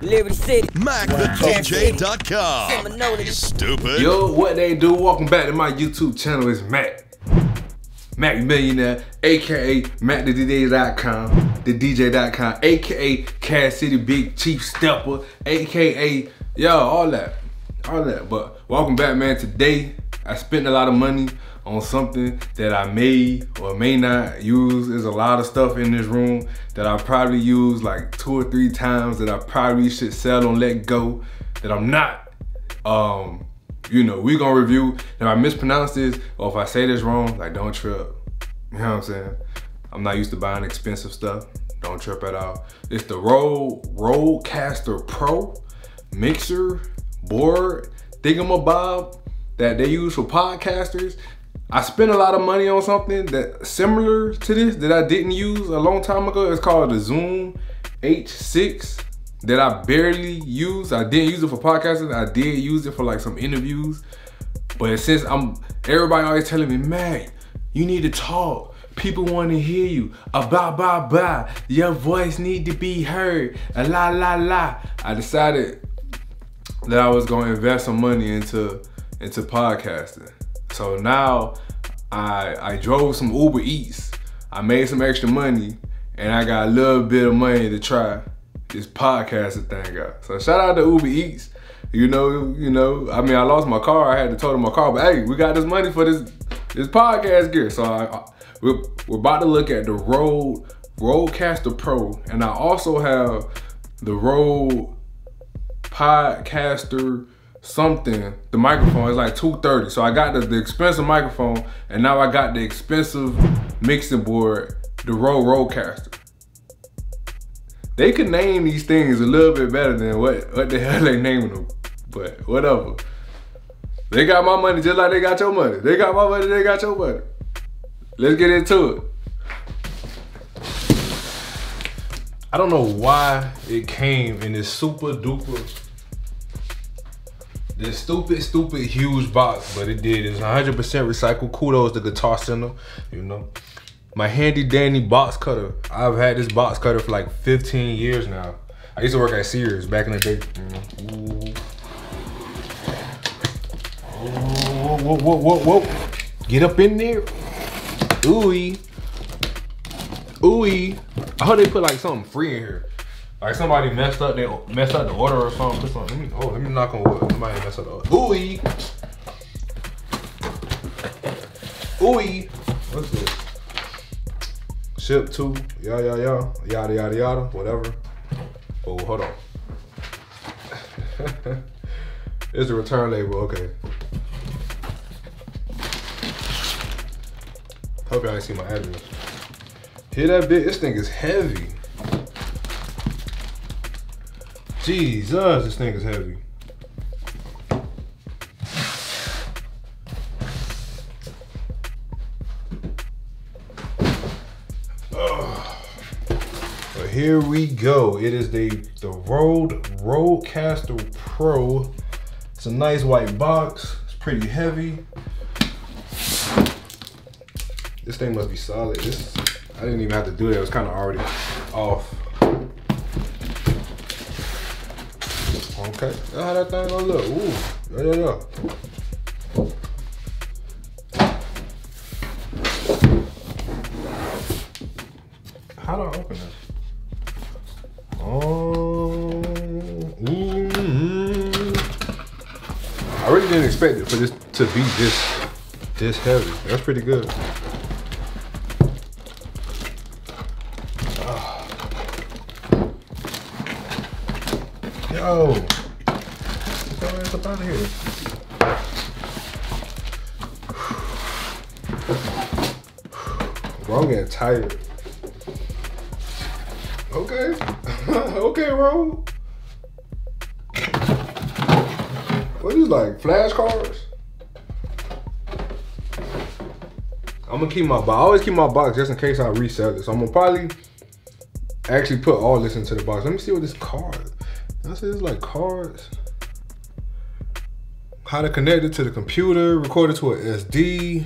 Liberty City. MacTheDJ.com. Seminole. Stupid. Yo, what they do? Welcome back to my YouTube channel. It's Mac. Mac Millionaire, aka MacTheDJ.com, the DJ.com, aka Cass City Big Chief Stepper, aka yo, all that. All that. But welcome back, man. Today I spent a lot of money on something that I may or may not use. There's a lot of stuff in this room that I probably use like two or three times that I probably should sell and let go that I'm not. Um, you know, we gonna review. If I mispronounce this or if I say this wrong, like don't trip. You know what I'm saying? I'm not used to buying expensive stuff. Don't trip at all. It's the Rode Rodecaster Pro mixer board thingamabob that they use for podcasters. I spent a lot of money on something that similar to this that I didn't use a long time ago. It's called the Zoom H6 that I barely use. I didn't use it for podcasting. I did use it for like some interviews. But since I'm everybody always telling me, man, you need to talk. People want to hear you. A blah blah blah. Your voice need to be heard. A la la la. I decided that I was gonna invest some money into into podcasting. So now I I drove some Uber Eats. I made some extra money and I got a little bit of money to try this podcasting thing out. So shout out to Uber Eats. You know, you know, I mean I lost my car. I had to total my car, but hey, we got this money for this this podcast gear. So I, I we're, we're about to look at the Rode Rodecaster Pro, and I also have the Rode Podcaster something. The microphone is like 230. So I got the, the expensive microphone, and now I got the expensive mixing board, the Rode Rodecaster. They could name these things a little bit better than what, what the hell they naming them. But whatever. They got my money just like they got your money. They got my money, they got your money. Let's get into it. I don't know why it came in this super duper, this stupid, stupid huge box, but it did. It's 100% recycled. Kudos to Guitar Center, you know. My handy dandy box cutter. I've had this box cutter for like 15 years now. I used to work at Sears back in the day. you. Whoa, whoa, whoa, whoa. Get up in there. Ooey. Ooey. I heard they put like something free in here. Like somebody messed up they messed up the order or something. Put something. Let me, oh, let me knock on wood. Somebody messed up the order. Ooey. Ooey. What's this? Ship to, yeah, yeah, yeah, yada, yada, yada, whatever. Oh, hold on. it's a return label, okay. Hope y'all ain't see my address. Hear that bit? This thing is heavy. Jesus, this thing is heavy. But here we go. It is the the Rode Rodecaster Pro. It's a nice white box. It's pretty heavy. This thing must be solid. This I didn't even have to do that. It was kind of already off. Okay, that's how that thing gonna look. Ooh, yeah, yeah, yeah. How do I open this? Oh, mm, I really didn't expect it for this to be this this heavy. That's pretty good. Yo, get your ass up out of here. Bro, I'm getting tired. Okay. okay, bro. What is like flashcards? I'm gonna keep my box. I always keep my box just in case I resell it. So I'm gonna probably actually put all this into the box. Let me see what this card. I see it's like cards. How to connect it to the computer, record it to a SD,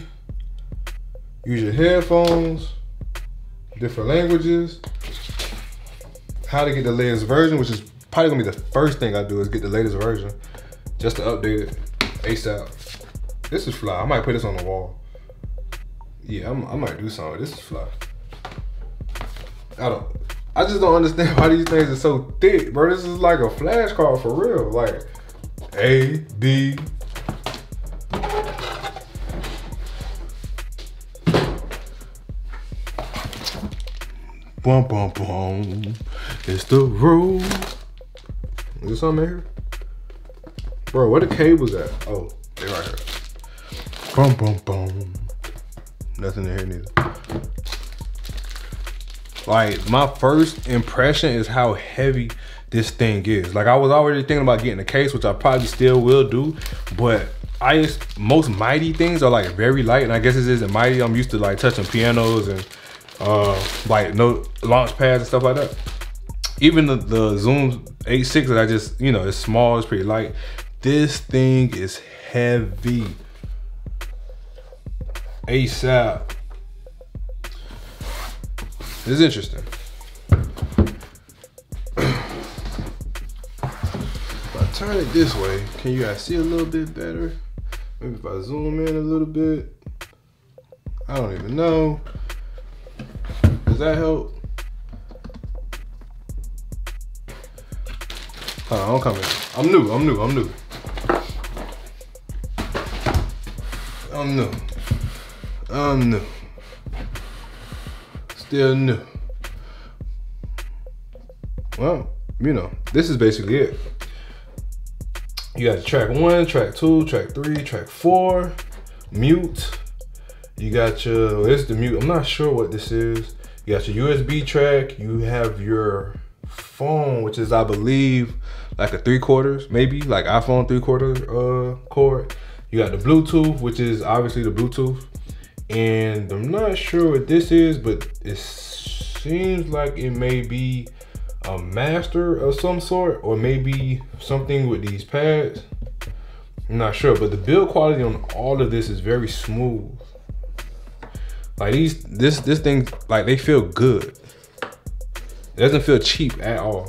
use your headphones, different languages. how to get the latest version, which is probably gonna be the first thing I do is get the latest version, just to update it ASAP. This is fly. I might put this on the wall. Yeah, I'm, i might do something. This is fly. I don't. I just don't understand why these things are so thick, bro. This is like a flashcard for real. Like A B. Bum bum bum. It's the rule. Is there something here? Bro, where the cables at? Oh, they right here. Boom, boom, boom. Nothing in here neither. Like, my first impression is how heavy this thing is. Like, I was already thinking about getting a case, which I probably still will do, but I just, most MIDI things are like very light, and I guess this isn't MIDI. I'm used to like touching pianos and uh, like no launch pads and stuff like that even the, the Zoom H6 that I just, you know, it's small, it's pretty light. This thing is heavy. ASAP. Is interesting. if I turn it this way, can you guys see a little bit better? Maybe if I zoom in a little bit. I don't even know. Does that help? Hold on, I'm coming. I'm new, I'm new, I'm new. I'm new. I'm new. Still new. Well, you know, this is basically it. You got track one, track two, track three, track four, mute. You got your, this is the mute. I'm not sure what this is. You got your USB track. You have your phone, which is, I believe, like a three quarters, maybe like iPhone three quarter uh, cord. You got the Bluetooth, which is obviously the Bluetooth. And I'm not sure what this is, but it seems like it may be a master of some sort, or maybe something with these pads. I'm not sure, but the build quality on all of this is very smooth. Like these, this this thing, like they feel good. It doesn't feel cheap at all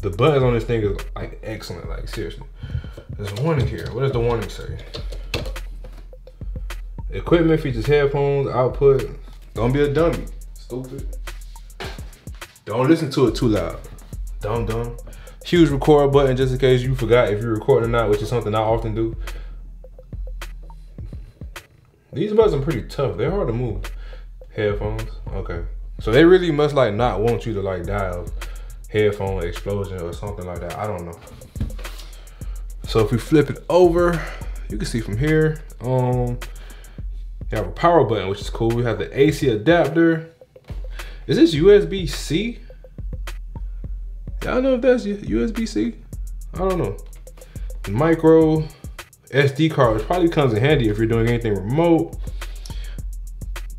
the buttons on this thing is like excellent, like seriously. There's a warning here. What does the warning say? Equipment features headphones, output. Don't be a dummy. Stupid. Don't listen to it too loud. Dumb dumb. Huge record button just in case you forgot if you're recording or not, which is something I often do. These buttons are pretty tough. They're hard to move. Headphones. Okay. So they really must like not want you to like die headphone explosion or something like that. I don't know. So if we flip it over, you can see from here, um, you have a power button, which is cool. We have the AC adapter. Is this USB-C? Y'all know if that's USB-C? I don't know. Micro SD card, which probably comes in handy if you're doing anything remote.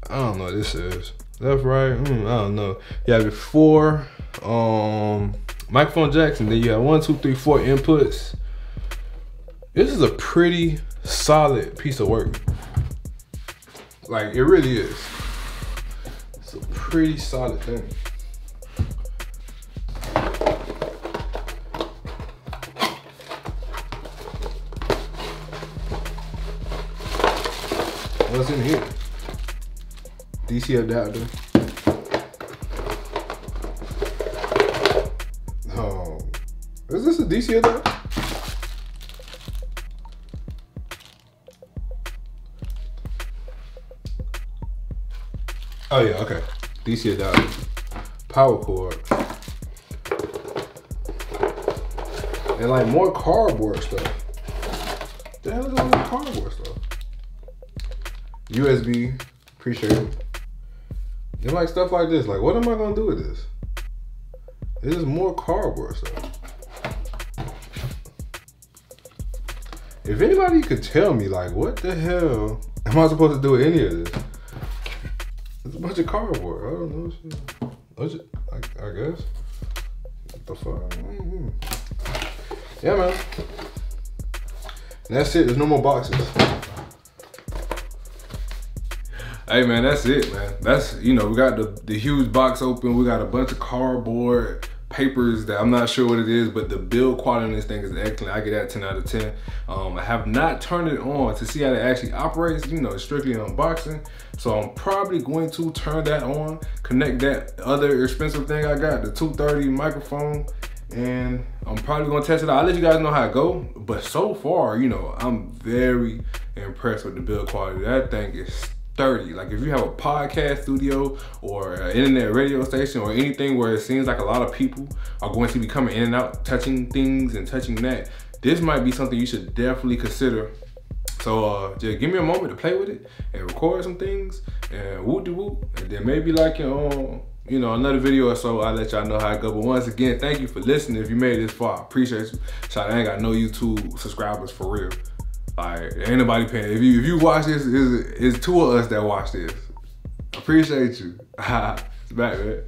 I don't know what this is. Left, right, mm, I don't know. You have your four um, microphone jacks, and then you have one, two, three, four inputs. This is a pretty solid piece of work. Like, it really is. It's a pretty solid thing. What's in here? DC adapter. Oh, is this a DC adapter? Oh yeah, okay. DC adapter. Power cord. And like more cardboard stuff. The hell is all this cardboard stuff? USB, appreciate it. And like stuff like this, like what am I gonna do with this? There's more cardboard stuff. If anybody could tell me, like, what the hell am I supposed to do with any of this? Bunch of cardboard. I don't know. Shit. I, I guess. What the fuck? Mm -hmm. Yeah, man. And that's it. There's no more boxes. Hey man, that's it, man. That's you know, we got the the huge box open. We got a bunch of cardboard papers that I'm not sure what it is, but the build quality on this thing is excellent. I get that 10 out of 10. Um, I have not turned it on to see how it actually operates. You know, strictly unboxing. So I'm probably going to turn that on, connect that other expensive thing I got, the 230 microphone, and I'm probably gonna test it out. I'll let you guys know how it go. But so far, you know, I'm very impressed with the build quality. That thing is 30. Like if you have a podcast studio or an internet radio station or anything where it seems like a lot of people are going to be coming in and out, touching things and touching that, this might be something you should definitely consider. So uh, just give me a moment to play with it and record some things and whoop de whoop. And then maybe like um, you know, another video or so, I'll let y'all know how it go. But once again, thank you for listening. If you made it this far, I appreciate you. Shout I ain't got no YouTube subscribers for real. Ain't nobody paying. If you if you watch this, it's, it's two of us that watch this. Appreciate you. it's back, man.